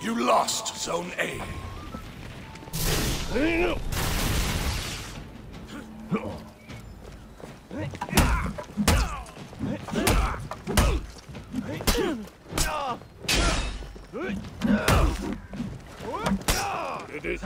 You lost Zone A. It is.